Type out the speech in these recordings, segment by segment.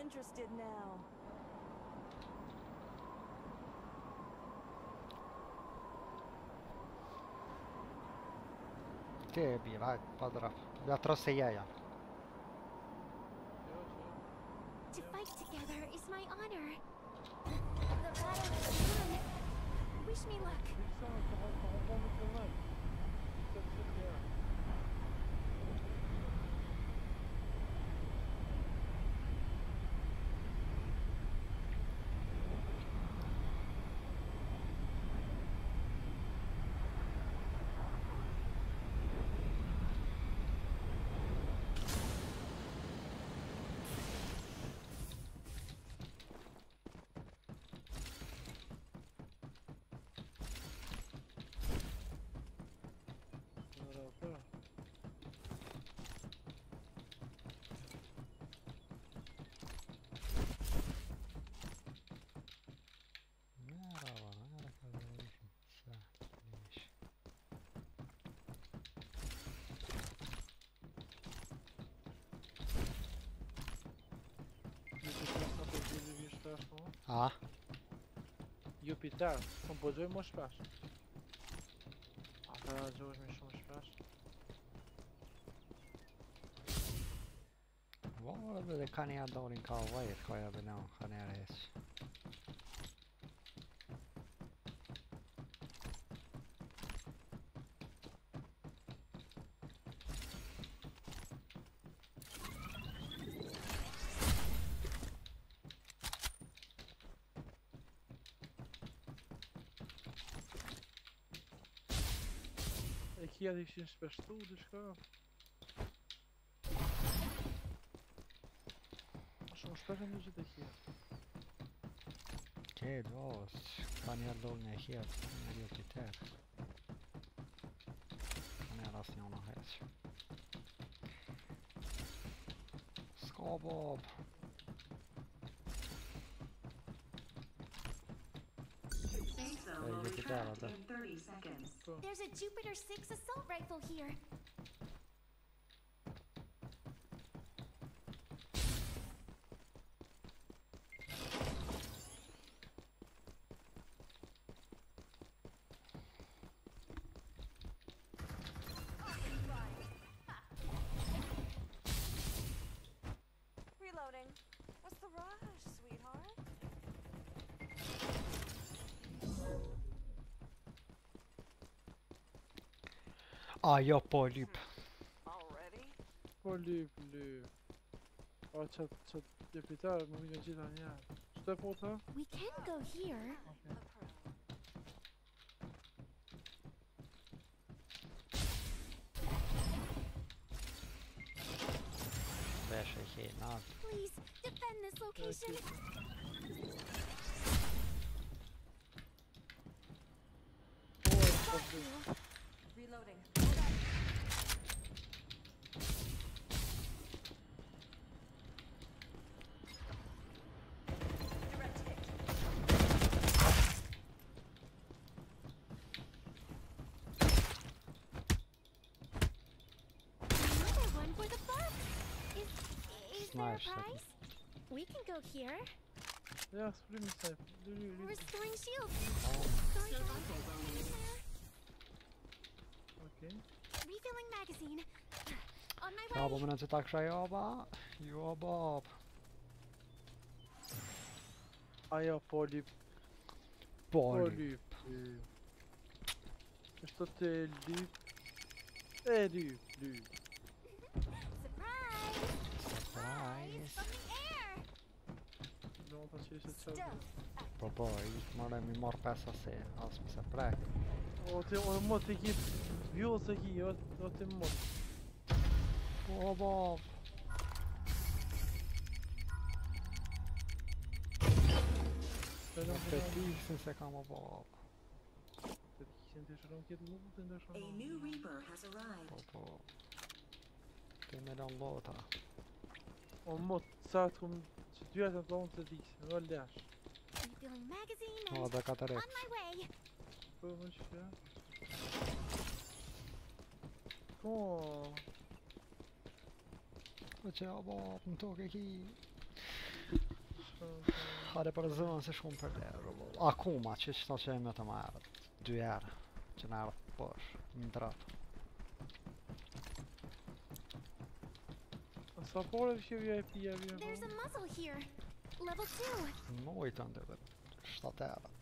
interested now. Ty, Bilak, podraf. Wiatrosy jeja. To fight together is my honor. The battle has begun. Wish me luck. Todos os pés, não? A, Jupiter são todos os meus pés. A teraz już mi są pés. vad var det kan aqui existem para todas, cara. Muszą szperem ludzie do here. Ty dos, kan jag långa helt när jag åker där. Kan jag lasta någon här. Skabob! Will Hey, get it retract in 30 seconds. There's a Jupiter 6 assault rifle here. А, я полип. Полип, блин. Oh, t'as as, pété à Mominati dernière. We can go here. Okay. Беше. Please, defend this location. Reloading. gosh. Price? We can go here. Yeah, spróbujmy sobie. Restoring shields. Going Okay. Refilling magazine. On my way. Joba, mene takša joba. Joba. A ja polip. Polip. Just a little. E, lip, lip. Do të që të qëtë Po po, i mërë mi morë 5 ase, asë më se prek O të o më të ki vjo se ki, o po, po. të më O bo Të ti ishën se kam o bo ti ishën të shëron këtë nuk të ndëshon Po po. Kemë e lënë lota. O mot, sa të kum... Që dyra të tonë të dikë, në dhe lesh. O, dhe ka të rekës. Po, më që po. që... Po... Po që, o, bop, më toke ki... Hare për zënë se shumë për derë, robot. Akuma, që që ta që e me të marë. Dy erë, që në erë përsh, në dratë. Sa fort është që vje e pia vje po. There's a muzzle here. Level 2 Moj të ndër dhe 7 era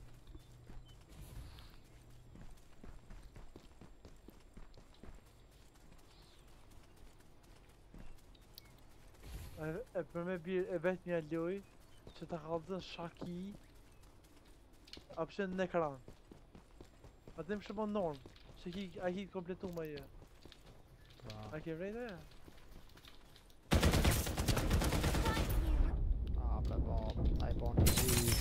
E, e për me birë e vetë një loj që të kallëzën shaki apëshën në ekran. Atë më shumë po norm që ki, a ki kompletu ma je po. A ke vrejta ja? fucking jeez.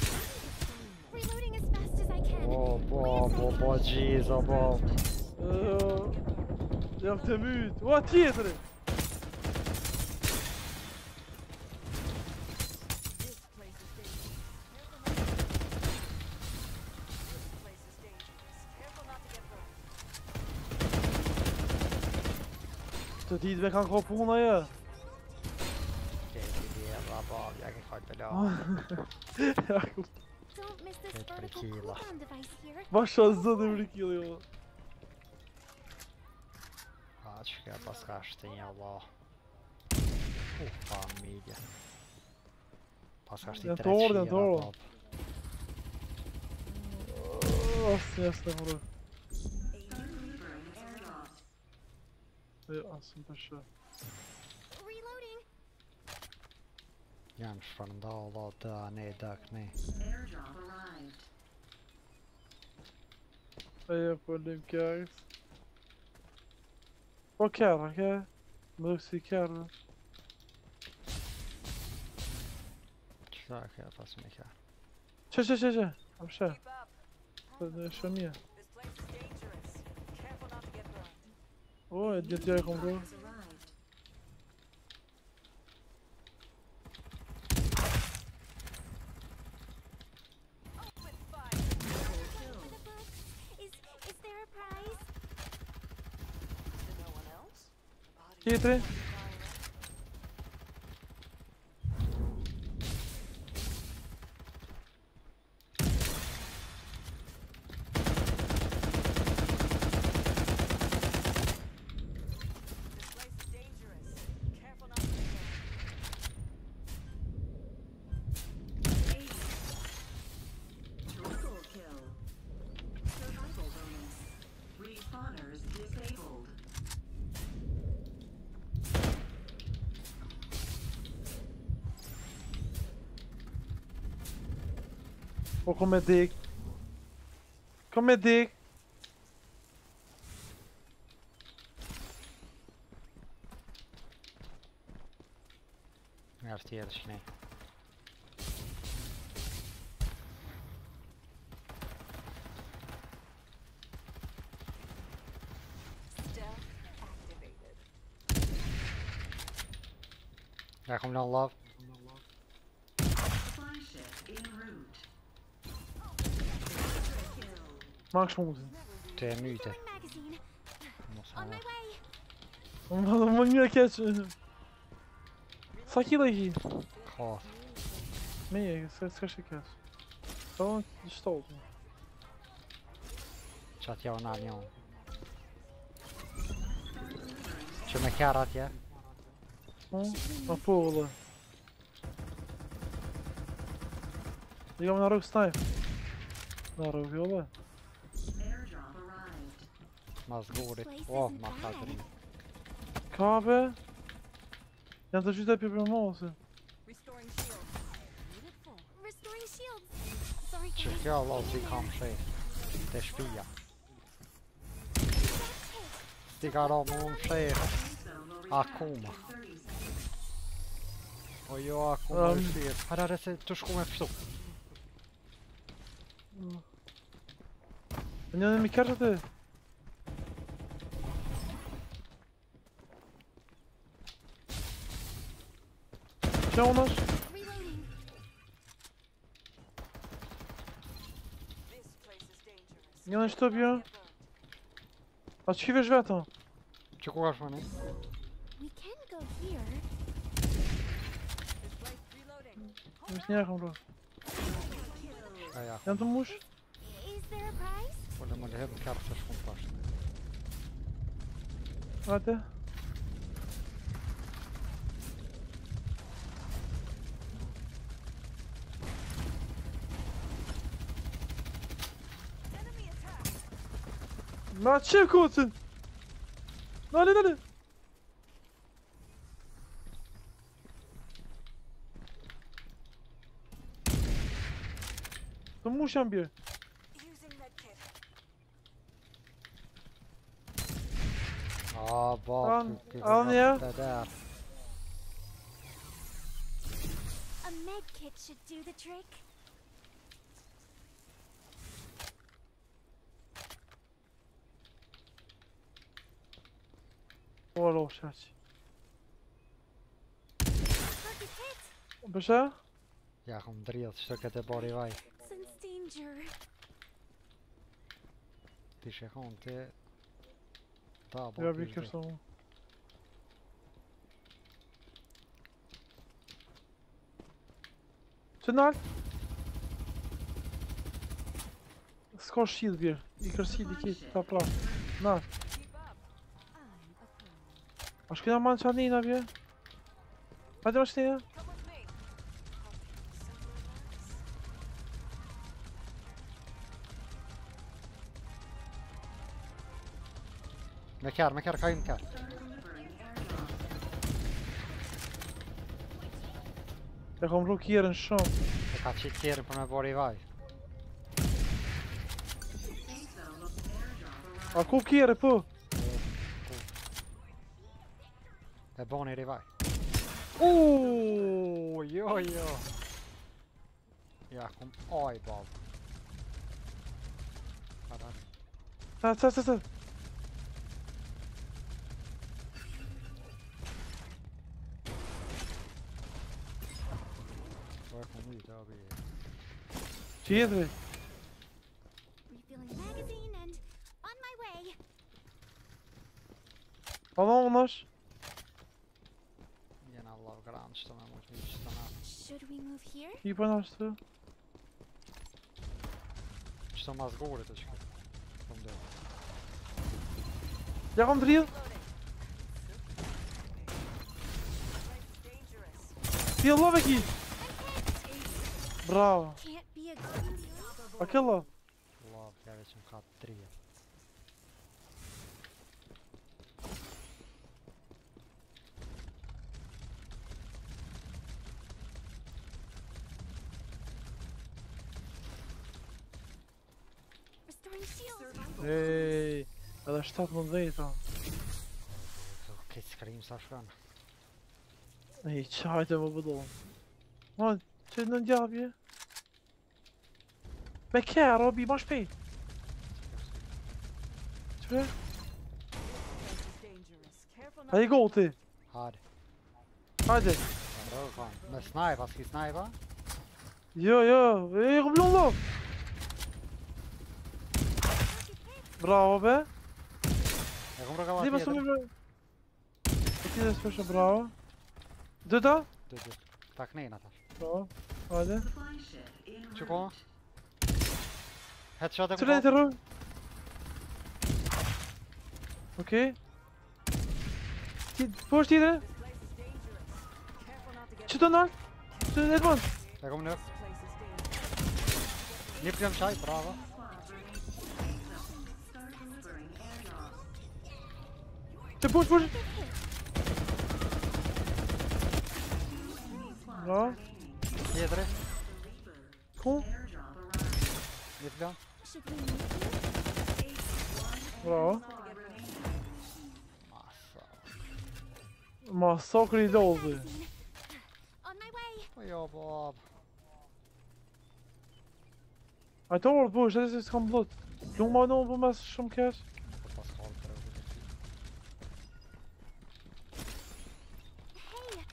Reloading as fast as I can. Oh, boah, boah, boah, jeez, oh, boah. Oh, jag har ut. Åh, tio är det! Så tid vi kan gå på när jävla bra. Jag kan skjuta då. Don't miss this Helt vertical tequila. cooldown device here. Başa zënë më rikili jo Ja, det ska jag bara skaffa en jävla... Åh, familj. Bara Ja, van Dal, wat daar, nee, dat nee. Airdrop arrived. Hey, up with guys. Ó, cara, cara. Mercy, cara. Zag, ja, pas me, ja. Tja, tja, tja, tja. Kom, tja. Dat is van. Oh, het jij gewoon. 2, 3. Oh, kom met Dick. Kom met Dick. Ja, die is nee. Daar komt dan love. Max moeten Det är myte. Refilling magazine. Måste On ha. my way. Om man niet catch Sakila aqui Kvar. Meia, ska ska skickas Só stolt Så att jag och Naljan. Kör med karat ja. Ligam na rogue snipe Na rogue viola to rzucę pieprem mocy Restoring shields. Need it full. Restoring shields. Sorry, guys. Tycker jag låter kanske. Är spia. Fler. Safe zone will Akuma. return in 30 seconds. Och jag Akuma Um. fler. Här är det tuschko med pistol. Nie, mi każdy ty Is dangerous. Nie na tobie. A ci wiesz here. This place reloading. Już nie jechał, bro. Ja, ja. Ja tu muszę. Is there a prize? Wala mo lihat kartas Na çirkotin. Nane nane. To musiałem biec. O, bo... On- ty- ty- on no, nie? TDA. A med kit should do the trick. Warlow siać. Proszę? Ja gewoon drie od stukken de body way. Het is gewoon te... Tabel. Ja, wikker Ik Sygnal! Skocz Silwier i Krasili, ta. Na. Que não manda nem na via. Hadi me. So relax. Mekar, mekar, kayın airdrop. Jag kommer blockera en chans. Jag kan kikera på mig bara iväg. Safe zone. Airdrop Ja, Där barn är det vai. Oh, yo yo. Ja, kom AI bal. Ta, ta, ta, ta. Waar kom je daar weer? Zie je het? Hallo, Anders. Igen alla grannstarna mot vistarna. Should we move here? En halvstund. Som az går det tycker jag. Om det. Jag kom drill. Drill love aqui. Bravo. Can't be a green deal. Aquela. Love, jag vet som katt tre. Restoring Ej, edhe 17 Këtë skrim sa shkan Ej, qajte më bëdojnë Ma, që në ndjavje? Me ke, Robi, ma shpejt. Qëre? A i goti. Hadi Hadi Me snajpa, s'ki snajpa? Jo, jo, e, këmë lëllë Bravo be. E kom rëkama tjetër. Dhe më bërë. E ti dhe s'peshe bravo. Dë da? Dë dë. Ta knejnë ata. Bravo. Hajde. Që koma? Headshot e koma? Cële e të rëmë? Okej. Po është tjetër? Që të nërë? Që të nërë? E kom nërë. Një përjëm qaj, bravo. Të push, push! Lo? Jetre? Ku? Jetë nga? Bravo. Masakr i lodhi. Po jo, po apë. Ajto orë, po, është edhe se s'kam blot. Nuk ma në, po mes shumë kesh.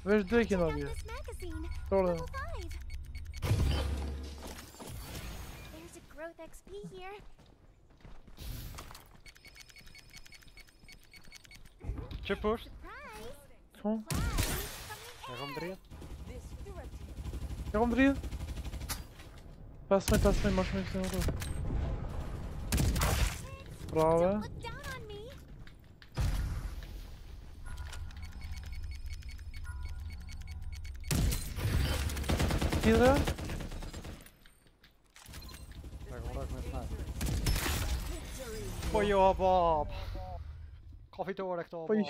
Drake check in of you? Level 5. There's a growth XP here. Surprise! Kom. Jag kom bred. Jag kommer bredvid. Passa mig, passa mig, mars mig, sen Кира. Так, враг не знает. For your Bob. Koffie door, rechtop. Bob.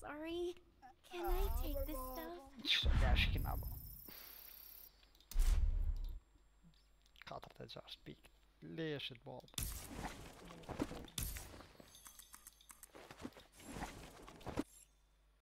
Sorry. Can I take this stuff? Ja, schinabbel. Nou, Gaat altijd zo, speak. Lees het, Bob.